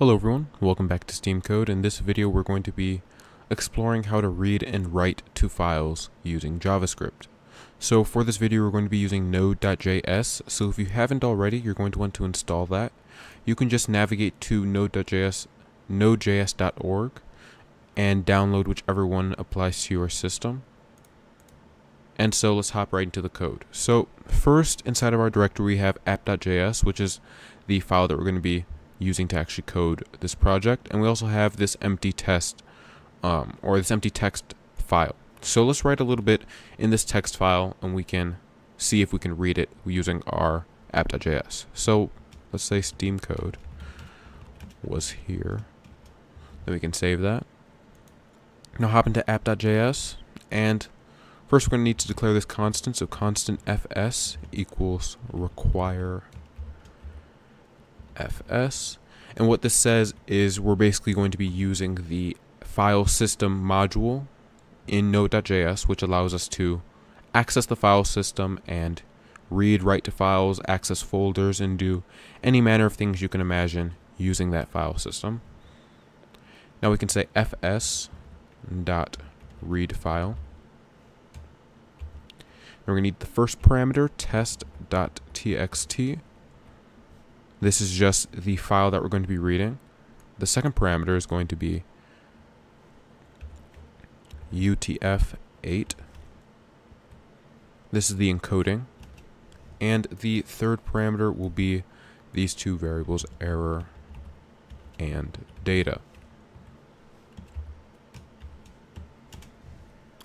Hello everyone, welcome back to SteamCode. In this video we're going to be exploring how to read and write to files using JavaScript. So for this video we're going to be using node.js, so if you haven't already you're going to want to install that. You can just navigate to node.js, nodejs.org and download whichever one applies to your system. And so let's hop right into the code. So first inside of our directory we have app.js which is the file that we're going to be using to actually code this project. And we also have this empty test um, or this empty text file. So let's write a little bit in this text file and we can see if we can read it using our app.js. So let's say Steam code was here. Then we can save that. Now hop into app.js and first we're going to need to declare this constant. So constant fs equals require fs. And what this says is we're basically going to be using the file system module in node.js, which allows us to access the file system and read, write to files, access folders, and do any manner of things you can imagine using that file system. Now we can say fs dot read file. we're going to need the first parameter test.txt this is just the file that we're going to be reading. The second parameter is going to be UTF-8. This is the encoding. And the third parameter will be these two variables, error and data.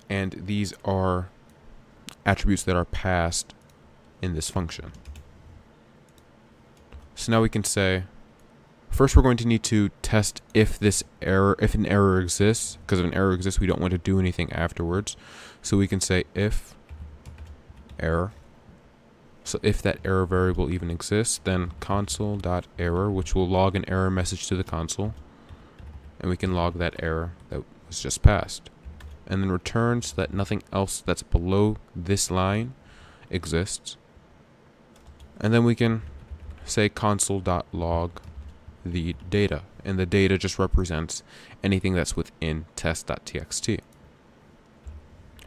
And these are attributes that are passed in this function. So now we can say, first we're going to need to test if this error, if an error exists, because if an error exists, we don't want to do anything afterwards. So we can say if error. So if that error variable even exists, then console.error, which will log an error message to the console. And we can log that error that was just passed. And then return so that nothing else that's below this line exists. And then we can say console.log the data, and the data just represents anything that's within test.txt.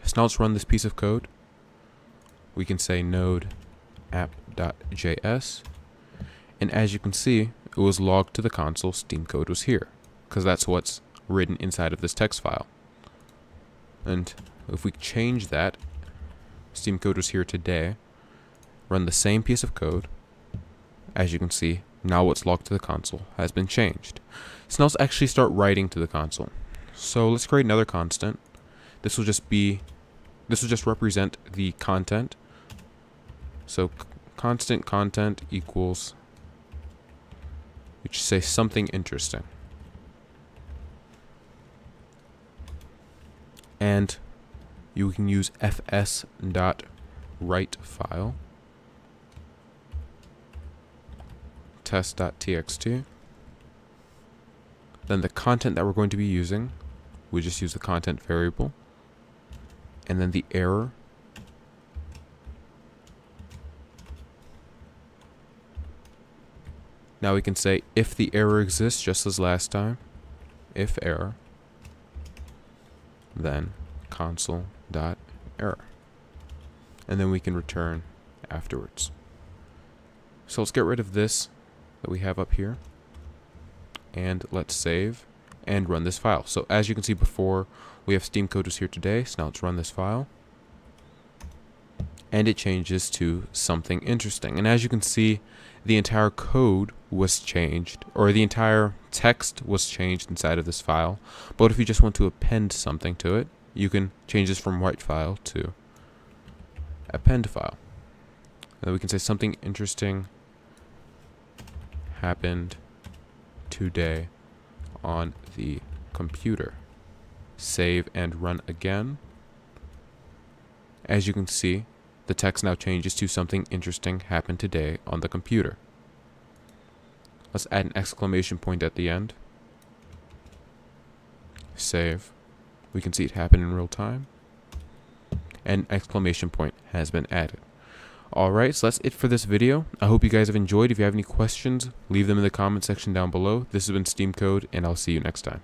So now let's run this piece of code. We can say node app.js, and as you can see, it was logged to the console Steam code was here, because that's what's written inside of this text file. And if we change that, Steam code was here today, run the same piece of code, as you can see, now what's logged to the console has been changed. So now let's actually start writing to the console. So let's create another constant. This will just be, this will just represent the content. So constant content equals, which say something interesting. And you can use fs dot write file test.txt. Then the content that we're going to be using, we just use the content variable. And then the error. Now we can say if the error exists, just as last time, if error, then console.error. And then we can return afterwards. So let's get rid of this that we have up here. And let's save and run this file. So as you can see before, we have Steam code was here today. So now let's run this file. And it changes to something interesting. And as you can see, the entire code was changed, or the entire text was changed inside of this file. But if you just want to append something to it, you can change this from write file to append file. And we can say something interesting happened today on the computer. Save and run again. As you can see, the text now changes to something interesting happened today on the computer. Let's add an exclamation point at the end. Save. We can see it happen in real time. An exclamation point has been added. Alright, so that's it for this video. I hope you guys have enjoyed. If you have any questions, leave them in the comment section down below. This has been SteamCode, and I'll see you next time.